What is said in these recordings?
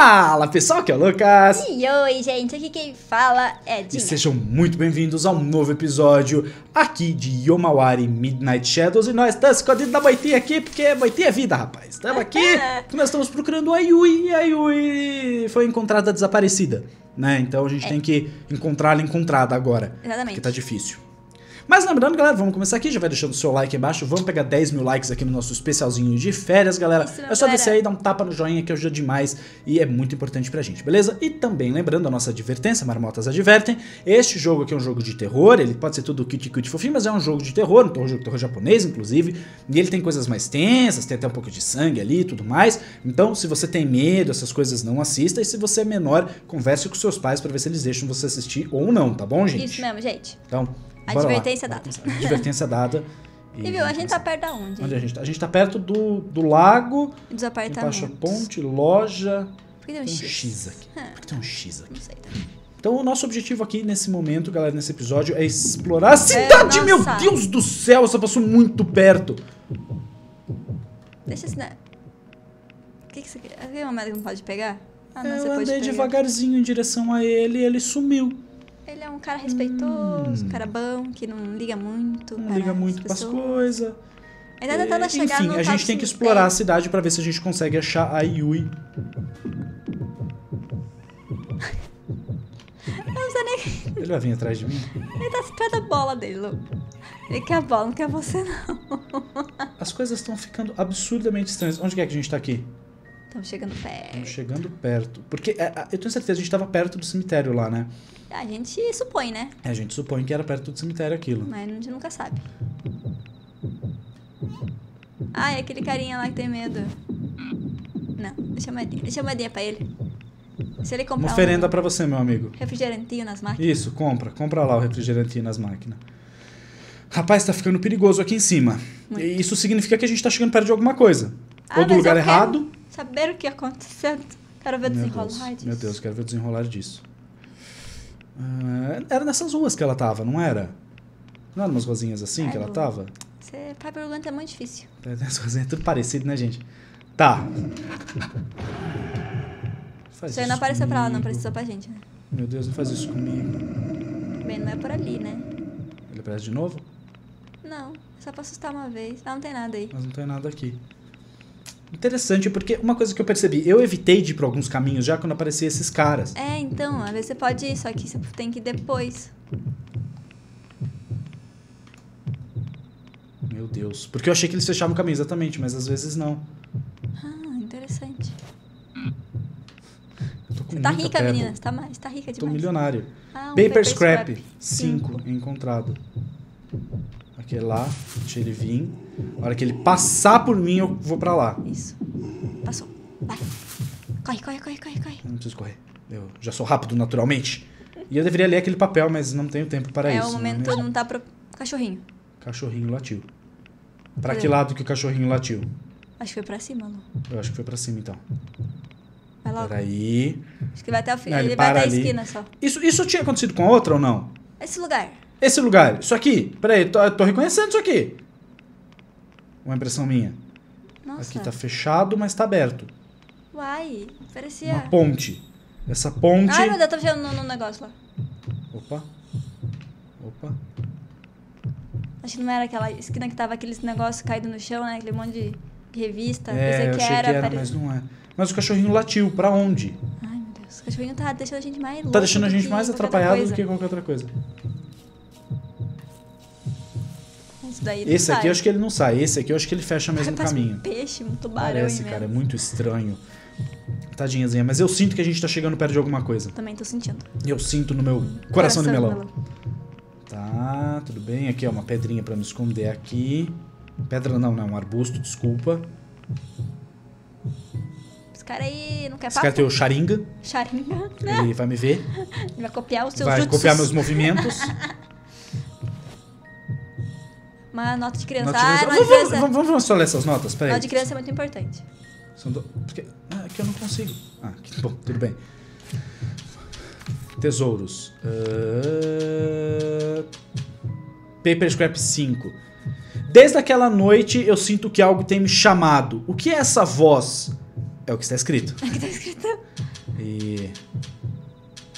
Fala pessoal, aqui é o Lucas. E oi, gente, aqui quem fala é E Dinha. sejam muito bem-vindos a um novo episódio aqui de Yomawari Midnight Shadows. E nós estamos escondidos da Moitinha aqui, porque Moitinha é vida, rapaz. Estamos aqui porque nós estamos procurando a Yui e a Yui foi encontrada desaparecida, né? Então a gente É. tem que encontrá-la encontrada agora, Exatamente. porque tá difícil. Mas lembrando, galera, vamos começar aqui, já vai deixando o seu like embaixo, vamos pegar 10 mil likes aqui no nosso especialzinho de férias, galera. Isso, é só galera. descer aí, dar um tapa no joinha que ajuda demais e é muito importante pra gente, beleza? E também lembrando a nossa advertência, Marmotas Advertem, este jogo aqui é um jogo de terror, ele pode ser tudo cute cute fofinho, mas é um jogo de terror, um jogo de terror japonês, inclusive, e ele tem coisas mais tensas, tem até um pouco de sangue ali e tudo mais, então se você tem medo, essas coisas não assista, e se você é menor, converse com seus pais pra ver se eles deixam você assistir ou não, tá bom, gente? Isso mesmo, gente. Então. Advertência dada. Advertência dada. E viu, a gente tá perto da onde? Onde a gente tá? A gente tá perto do, do lago, Dos embaixo apartamentos. ponte, loja. Por que tem um Tem um X? X aqui. Ah, Por que tem um X aqui? Não sei também. Então, o nosso objetivo aqui nesse momento, galera, nesse episódio, é explorar a cidade. É, Meu. Deus do céu, essa passou muito perto. Deixa esse, né? O que que você quer? Tem uma moeda que não pode pegar? Ah, não, eu você pode andei pegar. devagarzinho em direção a ele e ele sumiu. Ele é um cara respeitoso, um cara bom, que não liga muito. Hum. Não para liga as muito pras pessoas. coisas. Tentando É, chegar Enfim, no a gente tem que explorar a cidade pra ver se a gente consegue achar a Yui. Nem... Ele vai vir atrás de mim? Ele tá atrás da bola dele, Lu. Ele quer a bola, não quer você, não. As coisas estão ficando absurdamente estranhas. Onde que é que a gente tá aqui? Estamos chegando perto. Estamos chegando perto. Porque é, a- eu tenho certeza, a gente tava perto do cemitério lá, né? A gente supõe, né? É, a gente supõe que era perto do cemitério aquilo. Mas a gente nunca sabe. Ah, é aquele carinha lá que tem medo. Não, deixa a moedinha. Deixa a moedinha pra ele. Se ele Uma comprar oferenda um pra você, meu amigo. refrigerantinho nas máquinas. Isso, compra. Compra lá o refrigerantinho nas máquinas. Rapaz, tá ficando perigoso aqui em cima. Muito. Isso significa que a gente tá chegando perto de alguma coisa. Ah, Ou do lugar errado. Saber o que aconteceu. Quero ver Meu desenrolar Deus, disso. meu Deus, quero ver o desenrolar disso. Ah, era nessas ruas que ela tava, não era? Não era umas ruazinhas assim É, que ela tava? Ser pai pergunta é muito difícil. As ruazinhas tudo parecido, né, gente? Tá. Faz Isso aí não apareceu pra ela, não comigo. apareceu pra gente, né? Meu Deus, não faz isso comigo. Bem, não é por ali, né? Ele aparece de novo? Não, só pra assustar uma vez. Ah, não tem nada aí. Mas não tem nada aqui. Interessante, porque uma coisa que eu percebi, eu evitei de ir pra alguns caminhos já quando apareciam esses caras. É, então, às vezes você pode ir, só que você tem que ir depois. Meu Deus. Porque eu achei que eles fechavam o caminho, exatamente, mas às vezes não. Ah, interessante. Eu tô com Você tá rica, pedra. menina. Você tá, mais, tá rica Tô demais. milionário. Ah, um Paper, Scrap, Cinco. 5 encontrado. Aquele lá, deixa ele vir. A hora que ele passar por mim, eu vou pra lá. Isso. Passou. Vai. Corre, corre, corre, corre, corre. Eu não preciso correr. Eu já sou rápido naturalmente. E eu deveria ler aquele papel, mas não tenho tempo para é isso. o não momento mesmo? não tá pro cachorrinho. Cachorrinho latiu. Pra que lado que o cachorrinho latiu? Acho que foi pra cima, Lu. Eu acho que foi pra cima, então. Vai logo. Peraí. Acho que vai até, o fim. Não, ele ele vai até a ali. esquina só. Isso, isso tinha acontecido com a outra ou não? Esse lugar. Esse lugar, isso aqui. Peraí, tô, tô reconhecendo isso aqui. Uma impressão minha. Nossa. Aqui tá fechado, mas tá aberto. Uai, parecia... Uma ponte. Essa ponte. Ai, meu Deus, tô vendo no, no negócio lá. Opa. Opa. Acho que não era aquela esquina que tava aqueles negócios caídos no chão, né? Aquele monte de revista. É, eu que achei era. que era, pare- mas não é. Mas o cachorrinho latiu. Pra onde? Ai, meu Deus. O cachorrinho tá deixando a gente mais louco Tá deixando a gente mais atrapalhado do que qualquer outra coisa. Isso daí não Esse aqui sai. eu acho que ele não sai. Esse aqui eu acho que ele fecha mesmo o caminho. um peixe, um tubarão Parece, cara. É muito estranho. Tadinhazinha. Mas eu sinto que a gente tá chegando perto de alguma coisa. Também tô sentindo. Eu sinto no meu coração, de melão. Tá, tudo bem. Aqui, ó, uma pedrinha pra me esconder aqui. Pedra não, não, um arbusto, desculpa. Esse cara aí não quer Esse papo? cara tem o Sharinga, Charinga. ele vai me ver, Ele vai copiar os seus vai jutsus. copiar meus movimentos. Uma nota de criança. Nota de Ah, criança. de Vamos, criança. vamos, vamos só ler essas notas, peraí. Nota de criança é muito importante. São do... Porque... Ah, aqui eu não consigo. Ah, que bom, tudo bem. Tesouros. Ah, Paper Scrap 5. Desde aquela noite eu sinto que algo tem me chamado. O que é essa voz? É o que está escrito. O que tá escrito? E.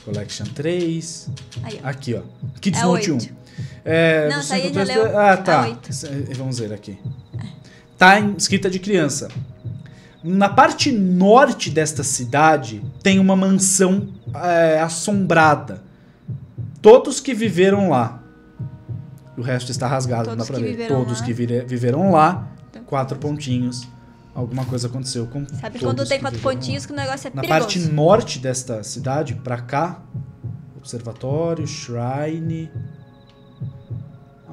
Collection 3. Aí, ó. Aqui, ó. Kids É Note 1. É, Não, do essa aí cinco, já dois, leu. dois- Ah, É tá. oito. Essa- Vamos ver aqui. Tá em escrita de criança. Na parte norte desta cidade tem uma mansão é, assombrada. Todos que viveram lá. O resto está rasgado, não dá Todos pra que ver. Todos lá. que vire- viveram lá. Tá. Quatro pontinhos. Alguma coisa aconteceu com Sabe todos quando tem quatro pontinhos que o negócio é Na perigoso. parte norte desta cidade, pra cá, observatório, shrine.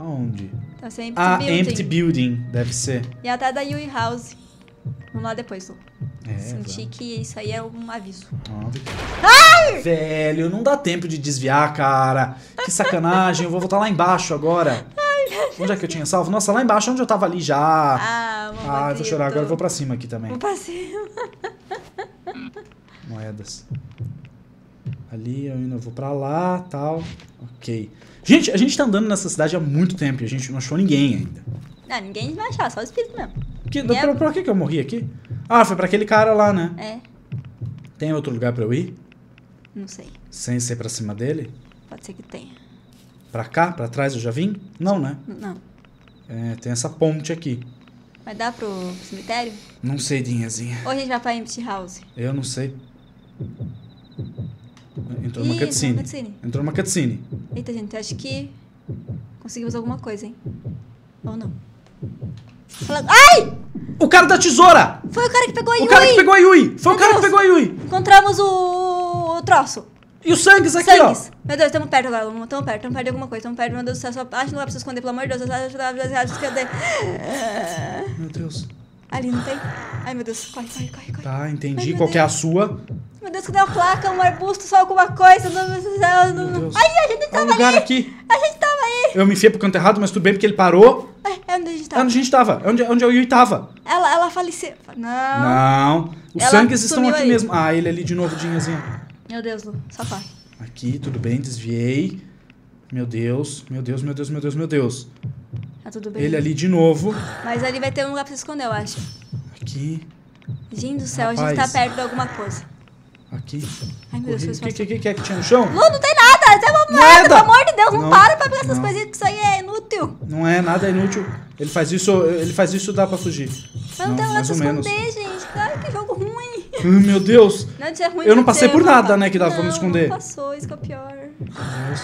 Aonde? É empty Ah, building. Empty Building, deve ser. E até da Yui House. Vamos lá depois, Lu. É, Senti que isso aí é um aviso. Nove. Velho, não dá tempo de desviar, cara. Que sacanagem, eu vou voltar lá embaixo agora. Onde é que eu tinha salvo? Nossa, lá embaixo, onde eu tava ali já. Ah. Ah, eu vou chorar agora, eu vou pra cima aqui também. Vou pra cima. Moedas. Ali, eu ainda vou pra lá, tal. Ok. Gente, a gente tá andando nessa cidade há muito tempo e a gente não achou ninguém ainda. Não, ninguém vai achar, só o espírito mesmo. Que, pra, pra que que eu morri aqui? Ah, foi pra aquele cara lá, né? É, Tem outro lugar pra eu ir? não sei. Sem ser pra cima dele? Pode ser que tenha. Pra cá? Pra trás eu já vim? Não, né? Não. É, tem essa ponte aqui. Vai dar pro cemitério? Não sei, Dinhazinha. Ou a gente vai pra Empty House? Eu não sei. Entrou numa Ih, cutscene. uma cutscene. Entrou numa cutscene. Eita, gente, acho que conseguimos alguma coisa, hein? Ou não? Ai! O cara da tesoura! Foi o cara que pegou a O Yui! cara que pegou a Yui! Foi o Meu cara que Deus. pegou a Yui! Encontramos o... o troço. E o Sangues aqui, Sangues. Meu Deus, estamos perto agora. Estamos perto, estamos perto de alguma coisa. Estamos perto, meu Deus do céu. Só... Acho que não dá pra se esconder, pelo amor de Deus. Que ó. Meu Deus. Ali, não tem? Ai, meu Deus. Corre, corre, corre, corre. Tá, Ai, entendi. meu Qual que é a sua? Meu Deus, cadê uma placa, um arbusto, só alguma coisa? Não, não, não. Ai, a gente É um tava lugar ali. aqui. A gente tava aí. Eu me enfiei pro canto errado, mas tudo bem porque ele parou. Ai, é onde a gente É tava. onde a gente tava. É onde, onde a Yui tava. Ela, ela faleceu. Não. Não. Os Ela Sangues estão aqui aí. mesmo. Ah, ele ali de novo, Dinhazinha. Meu Deus, Lu. Só corre. Aqui, tudo bem, desviei. Meu Deus, meu Deus, meu Deus, meu Deus, meu Deus. Tá tudo bem. Ele ali de novo. Mas ali vai ter um lugar pra se esconder, eu acho. Aqui, Gente do céu, a Rapaz. gente tá perto de alguma coisa. aqui. Ai, meu Deus, foi O que, que, que, que é que tinha no chão? Lu, não tem nada! Isso é uma moeda, pelo amor de Deus, não, Não, para pra pegar essas não. coisinhas que isso aí é inútil. Não é nada inútil. Ele faz isso, ele faz isso dá pra fugir. Mas não, Não, tem nada pra menos. esconder, gente. Ai, que jogo ruim. Ah, meu Deus. Não de ser ruim, Eu não passei por nada, né, que dava pra me Não, esconder. Não passou, isso que é o pior. Deus.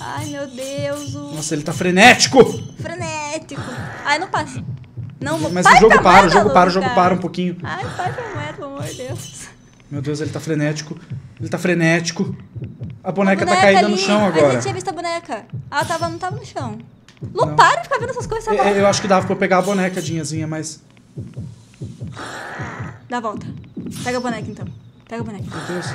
Ai, meu Deus, o Nossa, ele tá frenético. Frenético. Ai, não passa. Não, Mas o jogo para, o jogo para, o jogo cara. para um pouquinho. Ai, vai pra moeda, pelo amor de Deus. Meu Deus, ele tá frenético. Ele tá frenético. A boneca, A tá caída no ali, chão A agora. gente tinha visto a boneca. Ela tava, não tava no chão. Lu, Não. para de ficar vendo essas coisas. Dá É, volta. é, Eu acho que dava pra eu pegar a boneca, Dinhazinha, mas. Dá a volta. Pega a boneca, então. Pega a boneca. Meu Deus.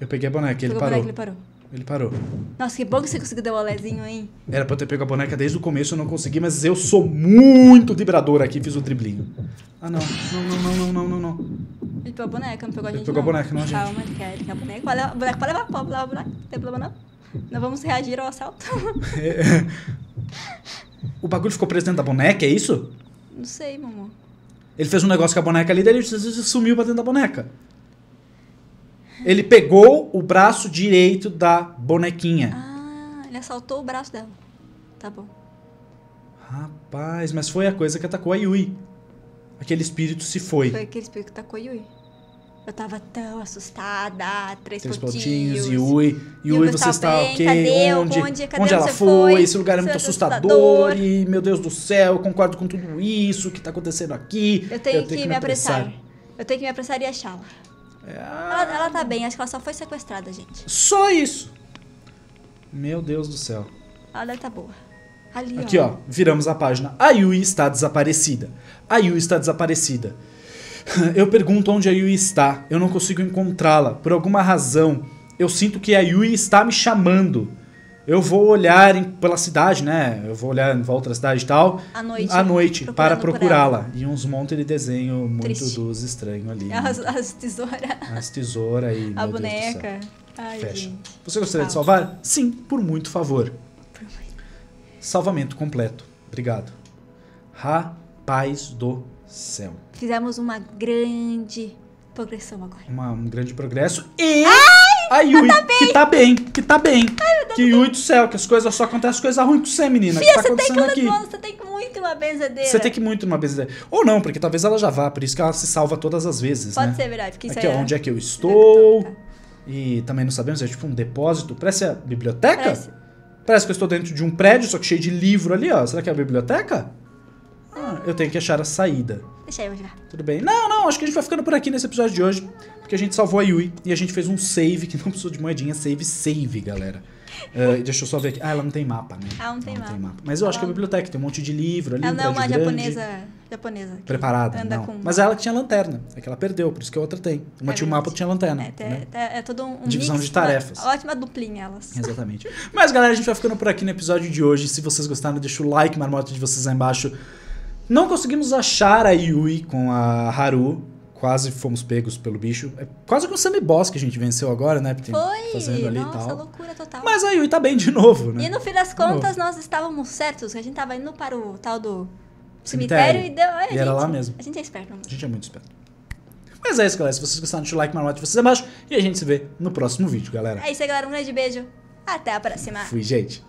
Eu peguei a boneca, ele Pegou a parou. boneca, ele parou. Ele parou. Nossa, que bom que você conseguiu dar o olézinho, hein? Era pra eu ter pego a boneca desde o começo, eu não consegui, mas eu sou muito vibrador aqui, fiz o driblinho. Ah, não. Não, não, não, não, não, não, não. Ele pegou a boneca, não pegou a Ele gente. pegou a não. boneca, não a gente. Calma, ele quer, ele quer a boneca. Pode levar, a boneca pode levar, pode levar a boneca. Não tem problema, não. Não vamos reagir ao assalto. É. O bagulho ficou preso dentro da boneca, é isso? não sei, mamãe. Ele fez um negócio com a boneca ali, daí ele sumiu pra dentro da boneca. Ele pegou o braço direito da bonequinha. Ah, ele assaltou o braço dela. Tá bom. Rapaz, mas foi a coisa que atacou a Yui. Aquele espírito se foi. Foi aquele espírito que tacou Yui. Eu tava tão assustada. Três, Três pontinhos. Yui. Yui, você tá está ok? Cadê? onde Onde- cadê onde ela foi? foi? Esse lugar é Isso muito é assustador. assustador. E, meu Deus do céu, eu concordo com tudo isso que tá acontecendo aqui. Eu tenho, que, me apressar. Eu tenho que me apressar e achá-la. É, Ela, ela tá bem, acho que ela só foi sequestrada, gente. Só isso. Meu Deus do céu. Ela tá boa. Ali, Aqui, ó, viramos a página. A Yui está desaparecida. A Yui está desaparecida. Eu pergunto onde a Yui está. Eu não consigo encontrá-la. Por alguma razão, eu sinto que a Yui está me chamando. Eu vou olhar em- pela cidade, né? Eu vou olhar em volta da cidade e tal. À noite. À noite, para por procurá-la. E uns montes de desenho muito Triste. dos estranhos ali. As, as tesouras. As tesouras e. A boneca. Ai, Fecha. gente. Você gostaria de Fala. salvar? Sim, por muito favor. Salvamento completo. Obrigado. Rapaz do céu. Fizemos uma grande progressão agora. Uma- um grande progresso. E a Yui, que tá bem, que tá bem. que Yui do céu, que as coisas só acontecem coisa ruim com você, menina. que tá Você tem que acontecendo aqui? Você tem muito uma benzedeira. Você tem que ir muito numa benzedeira. Ou não, porque talvez ela já vá, por isso que ela se salva todas as vezes, Pode né? ser verdade, porque isso Aqui, é... onde é que eu estou. Tá. E também não sabemos, é tipo um depósito. Parece a biblioteca? Parece. Parece que eu estou dentro de um prédio, só que cheio de livro ali, ó. Será que é a biblioteca? Ah, eu tenho que achar a saída. Deixa eu jogar. Tudo bem. Não, não, acho que a gente vai ficando por aqui nesse episódio de hoje. Porque a gente salvou a Yui e a gente fez um save que não precisou de moedinha. Save, save, galera. Ah, deixa eu só ver aqui. Ah, ela não tem mapa, né? Ela não tem mapa. Mas eu acho que é a Ela- biblioteca tem um monte de livro ali. Ela não é uma grande, japonesa... Japonesa. Preparada, Anda não. com... Mas ela que tinha lanterna. É que ela perdeu, por isso que a outra tem. Uma É tinha um mapa, outra tinha lanterna. É, é, né? é, é todo um Divisão de tarefas. Uma ótima duplinha elas. Exatamente. Mas, galera, a gente vai ficando por aqui no episódio de hoje. Se vocês gostaram, deixa o like, marmota de vocês aí embaixo. Não conseguimos achar a Yui com a Haru. Quase fomos pegos pelo bicho. É quase com o semi-boss que a gente venceu agora, né? Tem- Foi! Fazendo ali Nossa, e tal. loucura total. Mas a Yui tá bem de novo, né? E no fim das contas, nós estávamos certos. que A gente tava indo para o tal do Cemitério. cemitério, e deu. a E era gente- lá mesmo. A gente é esperto. não? A gente é muito esperto. Mas é isso, galera. Se vocês gostaram, deixa o like, marmota de vocês aí embaixo. E a gente se vê no próximo vídeo, galera. É isso aí, galera. Um grande beijo. Até a próxima. Fui, gente.